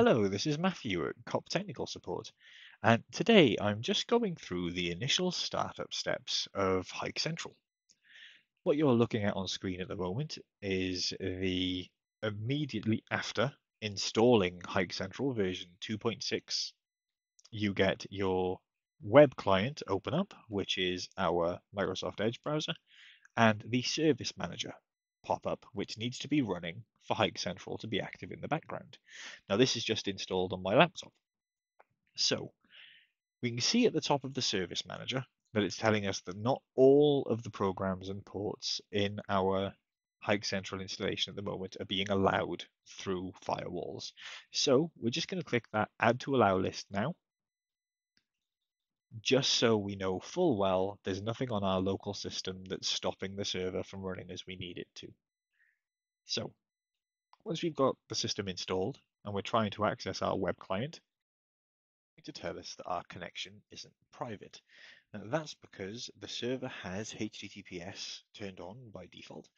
Hello, this is Matthew at COP Technical Support, and today I'm just going through the initial startup steps of HikCentral. What you're looking at on screen at the moment is the immediately after installing HikCentral version 2.6, you get your web client open up, which is our Microsoft Edge browser, and the Service Manager pop up, which needs to be running for HikCentral to be active in the background. Now this is just installed on my laptop. So we can see at the top of the Service Manager that it's telling us that not all of the programs and ports in our Hike Central installation at the moment are being allowed through firewalls. So we're just going to click that Add to Allow list now just so we know full well there's nothing on our local system that's stopping the server from running as we need it to. So once we've got the system installed and we're trying to access our web client, to tell us that our connection isn't private. Now that's because the server has HTTPS turned on by default.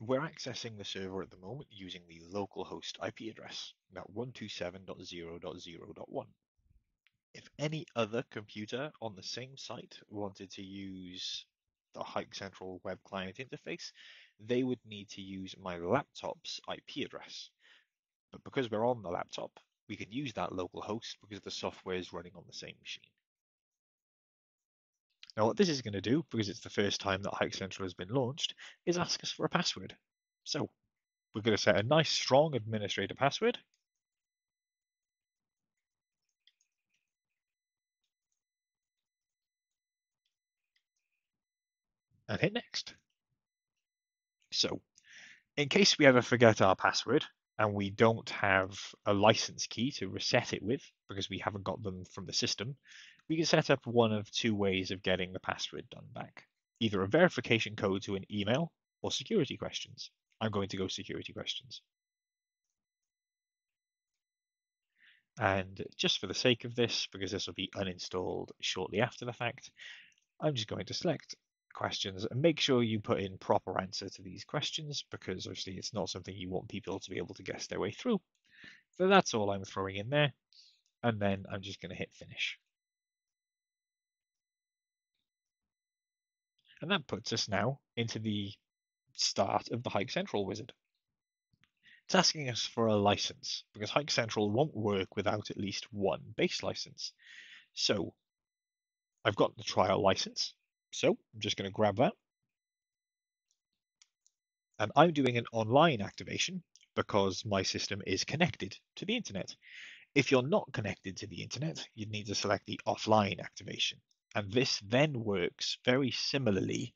We're accessing the server at the moment using the localhost IP address, that 127.0.0.1 if any other computer on the same site wanted to use the HikCentral web client interface, they would need to use my laptop's IP address. But because we're on the laptop, we can use that local host because the software is running on the same machine. Now what this is going to do, because it's the first time that HikCentral has been launched, is ask us for a password. So we're going to set a nice strong administrator password and hit next. So in case we ever forget our password and we don't have a license key to reset it with because we haven't got them from the system, we can set up one of two ways of getting the password done back. Either a verification code to an email or security questions. I'm going to go security questions. And just for the sake of this, because this will be uninstalled shortly after the fact, I'm just going to select questions and make sure you put in proper answer to these questions because obviously it's not something you want people to be able to guess their way through. So that's all I'm throwing in there. And then I'm just going to hit finish. And that puts us now into the start of the HikCentral wizard. It's asking us for a license because HikCentral won't work without at least one base license. So I've got the trial license, so I'm just going to grab that. And I'm doing an online activation because my system is connected to the internet. If you're not connected to the internet, you'd need to select the offline activation. And this then works very similarly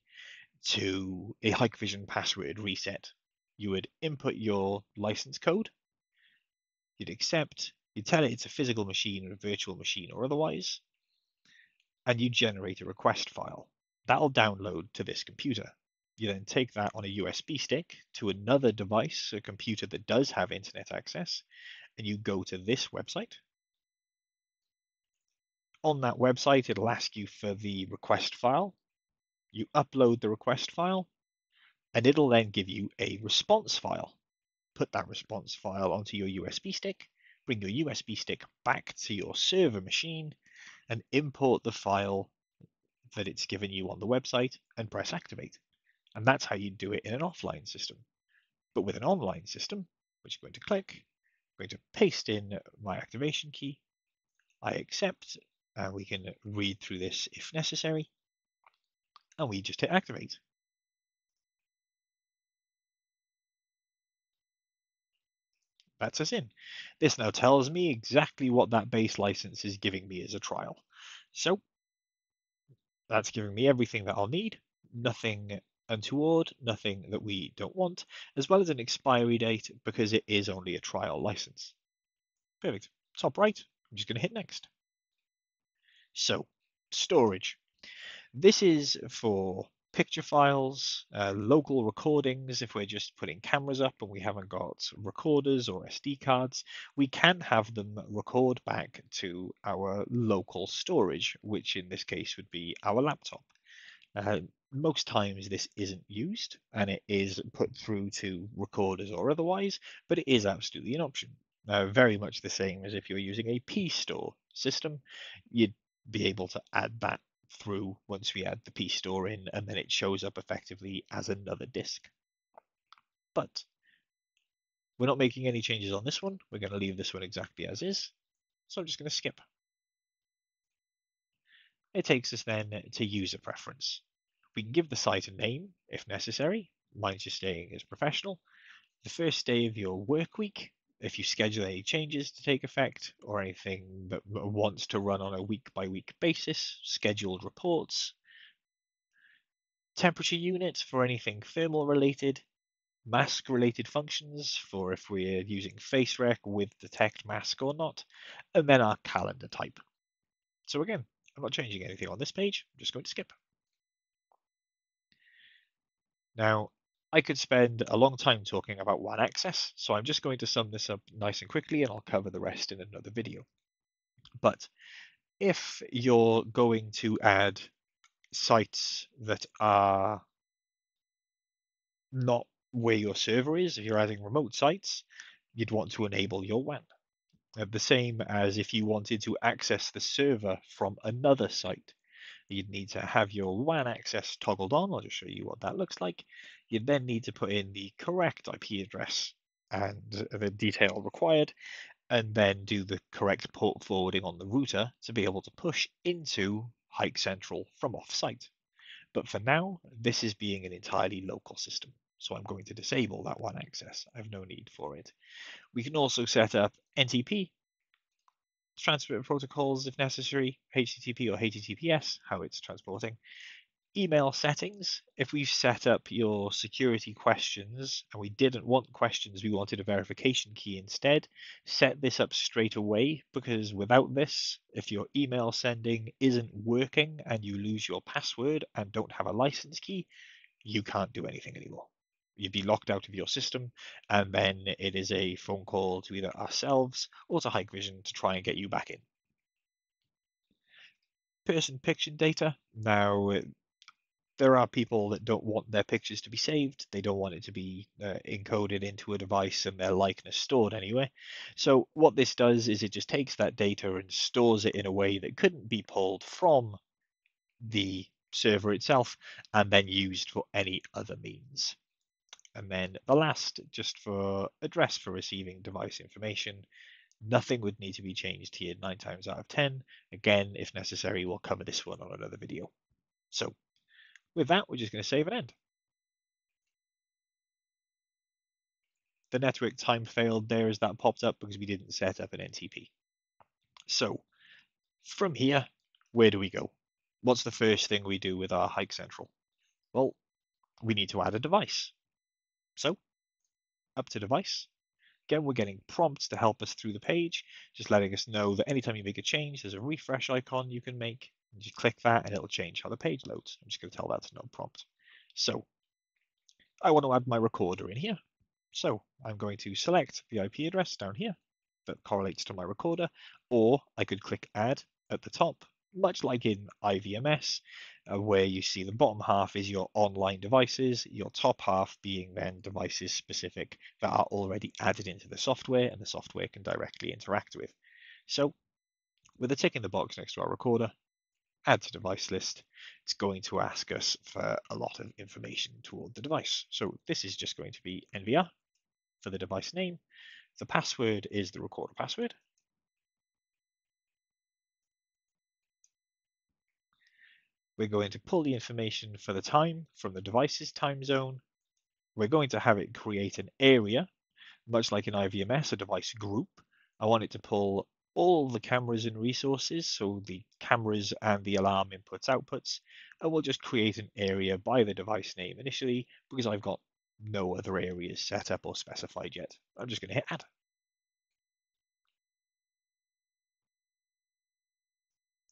to a Hikvision password reset. You would input your license code, you'd accept, you'd tell it it's a physical machine, or a virtual machine, or otherwise, and you generate a request file that'll download to this computer. You then take that on a USB stick to another device, a computer that does have internet access, and you go to this website. On that website, it'll ask you for the request file. You upload the request file, and it'll then give you a response file. Put that response file onto your USB stick, bring your USB stick back to your server machine, and import the file that it's given you on the website and press activate. And that's how you do it in an offline system. But with an online system, which I'm going to click, I'm going to paste in my activation key. I accept, and we can read through this if necessary. And we just hit activate. That's us in. This now tells me exactly what that base license is giving me as a trial. So that's giving me everything that I'll need, nothing untoward, nothing that we don't want, as well as an expiry date because it is only a trial license. Perfect. Top right, I'm just going to hit next. So, storage. This is for picture files, uh, local recordings, if we're just putting cameras up and we haven't got recorders or SD cards, we can have them record back to our local storage, which in this case would be our laptop. Uh, most times this isn't used and it is put through to recorders or otherwise, but it is absolutely an option. uh, very much the same as if you're using a pStor system. You'd be able to add that through once we add the pStor in, and then it shows up effectively as another disk. But we're not making any changes on this one. We're going to leave this one exactly as is. So I'm just going to skip. It takes us then to user preference. We can give the site a name if necessary. Mine's just staying as professional. The first day of your work week, if you schedule any changes to take effect or anything that wants to run on a week by week basis, scheduled reports, temperature units for anything thermal related, mask related functions for if we're using FaceRec with detect mask or not, and then our calendar type. So again, I'm not changing anything on this page, I'm just going to skip. Now, I could spend a long time talking about WAN access, so I'm just going to sum this up nice and quickly and I'll cover the rest in another video. But if you're going to add sites that are not where your server is, if you're adding remote sites, you'd want to enable your WAN. The same as if you wanted to access the server from another site. You'd need to have your WAN access toggled on. I'll just show you what that looks like. You then need to put in the correct IP address and the detail required, and then do the correct port forwarding on the router to be able to push into HikCentral from offsite. But for now, this is being an entirely local system. So I'm going to disable that WAN access. I have no need for it. We can also set up NTP transport protocols if necessary, HTTP or HTTPS, how it's transporting. Email settings, if we've set up your security questions and we didn't want questions, we wanted a verification key instead, set this up straight away because without this, if your email sending isn't working and you lose your password and don't have a license key, you can't do anything anymore you'd be locked out of your system, and then it is a phone call to either ourselves or to Hikvision to try and get you back in. Person picture data. Now, there are people that don't want their pictures to be saved. They don't want it to be uh, encoded into a device and their likeness stored anyway. So what this does is it just takes that data and stores it in a way that couldn't be pulled from the server itself and then used for any other means. And then the last, just for address for receiving device information, nothing would need to be changed here nine times out of 10. Again, if necessary, we'll cover this one on another video. So with that, we're just going to save and end. The network time failed there as that popped up because we didn't set up an NTP. So from here, where do we go? What's the first thing we do with our HikCentral? Well, we need to add a device. So up to device. Again, we're getting prompts to help us through the page, just letting us know that anytime you make a change, there's a refresh icon you can make. You click that and it'll change how the page loads. I'm just going to tell that to no prompt. So I want to add my recorder in here. So I'm going to select the IP address down here that correlates to my recorder, or I could click add at the top much like in IVMS, uh, where you see the bottom half is your online devices, your top half being then devices specific that are already added into the software and the software can directly interact with. So with a tick in the box next to our recorder, add to device list, it's going to ask us for a lot of information toward the device. So this is just going to be NVR for the device name. The password is the recorder password. We're going to pull the information for the time from the device's time zone. We're going to have it create an area, much like in IVMS, a device group. I want it to pull all the cameras and resources, so the cameras and the alarm inputs, outputs, and we'll just create an area by the device name initially because I've got no other areas set up or specified yet. I'm just going to hit add.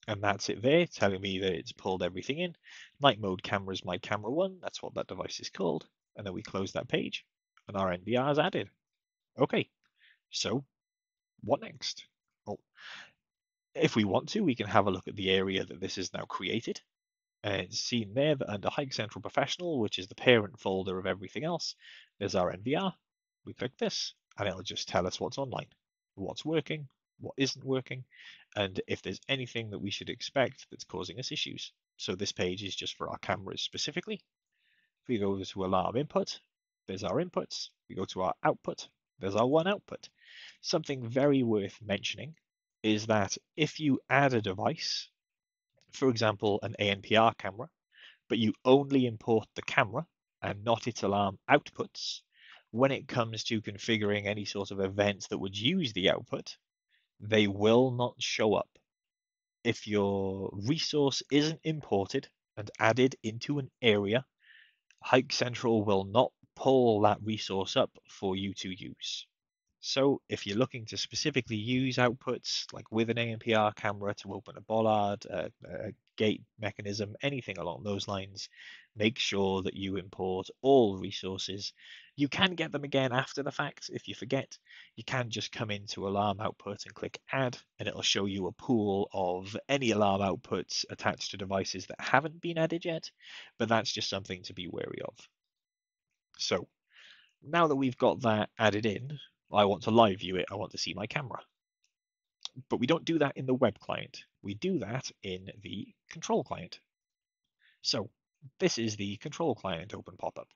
And that's it there, telling me that it's pulled everything in. Night mode camera is my camera one. That's what that device is called. And then we close that page and our NVR is added. Okay, so what next? Well, if we want to, we can have a look at the area that this is now created. And seen there that under HikCentral Professional, which is the parent folder of everything else, there's our NVR. We click this and it'll just tell us what's online. what's working, what isn't working, and if there's anything that we should expect that's causing us issues. So this page is just for our cameras specifically. If we go to alarm input, there's our inputs. We go to our output, there's our one output. Something very worth mentioning is that if you add a device, for example, an ANPR camera, but you only import the camera and not its alarm outputs, when it comes to configuring any sort of events that would use the output, they will not show up. If your resource isn't imported and added into an area, HikCentral will not pull that resource up for you to use. So if you're looking to specifically use outputs like with an ANPR camera to open a bollard, a, a, gate mechanism, anything along those lines, make sure that you import all resources. You can get them again after the fact if you forget. You can just come into alarm output and click add and it'll show you a pool of any alarm outputs attached to devices that haven't been added yet, but that's just something to be wary of. So now that we've got that added in, I want to live view it. I want to see my camera. But we don't do that in the web client. We do that in the control client. So this is the control client open pop-up.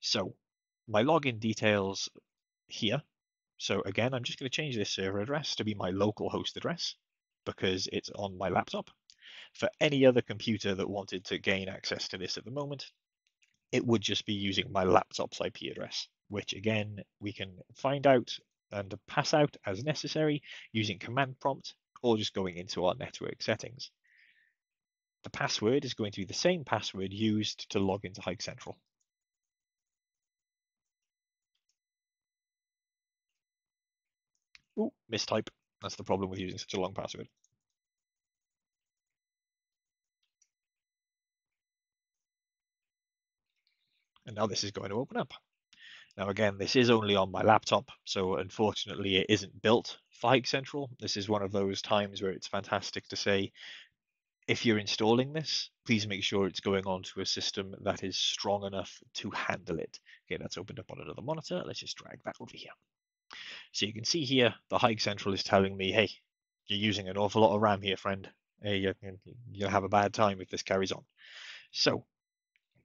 So my login details here. So again, I'm just going to change this server address to be my local host address because it's on my laptop. For any other computer that wanted to gain access to this at the moment, it would just be using my laptop's IP address which again, we can find out and pass out as necessary using command prompt or just going into our network settings. The password is going to be the same password used to log into HikCentral. Oh, mistype. That's the problem with using such a long password. And now this is going to open up. Now, again, this is only on my laptop, so unfortunately it isn't built HikCentral. This is one of those times where it's fantastic to say, if you're installing this, please make sure it's going onto a system that is strong enough to handle it. Okay, that's opened up on another monitor. Let's just drag that over here. So you can see here, the HikCentral is telling me, hey, you're using an awful lot of RAM here, friend. Hey, you'll have a bad time if this carries on. So,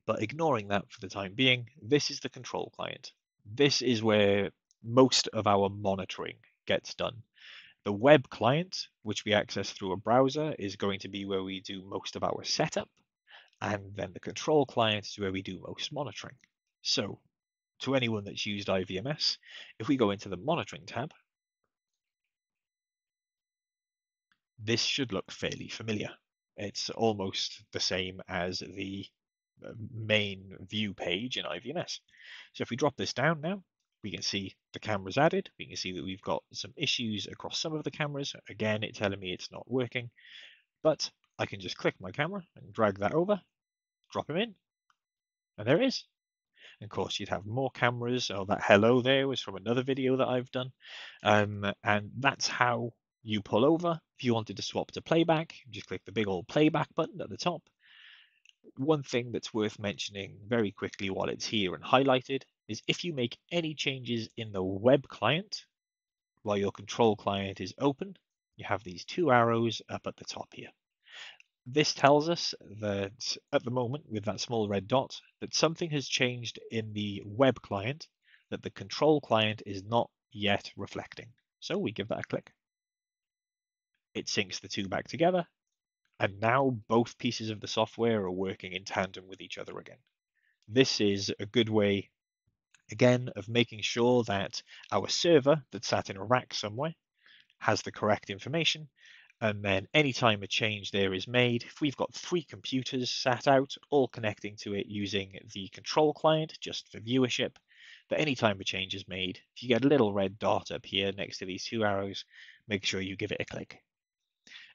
but ignoring that for the time being, this is the control client this is where most of our monitoring gets done. The web client, which we access through a browser, is going to be where we do most of our setup. And then the control client is where we do most monitoring. So to anyone that's used IVMS, if we go into the monitoring tab, this should look fairly familiar. It's almost the same as the main view page in IVMS. So if we drop this down now, we can see the cameras added. We can see that we've got some issues across some of the cameras. Again, it's telling me it's not working, but I can just click my camera and drag that over, drop him in, and there it is. And of course, you'd have more cameras. Oh, that hello there was from another video that I've done. Um, and that's how you pull over. If you wanted to swap to playback, just click the big old playback button at the top one thing that's worth mentioning very quickly while it's here and highlighted is if you make any changes in the web client while your control client is open, you have these two arrows up at the top here. This tells us that at the moment with that small red dot that something has changed in the web client that the control client is not yet reflecting. So we give that a click. It syncs the two back together and now both pieces of the software are working in tandem with each other again. This is a good way, again, of making sure that our server that sat in a rack somewhere has the correct information. And then anytime a change there is made, if we've got three computers sat out, all connecting to it using the control client just for viewership, that anytime a change is made, if you get a little red dot up here next to these two arrows, make sure you give it a click.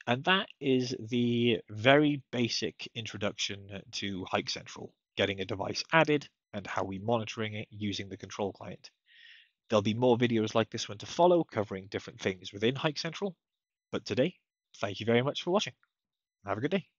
And that is the very basic introduction to HikCentral, getting a device added and how we monitoring it using the control client. There'll be more videos like this one to follow covering different things within HikCentral. But today, thank you very much for watching. Have a good day.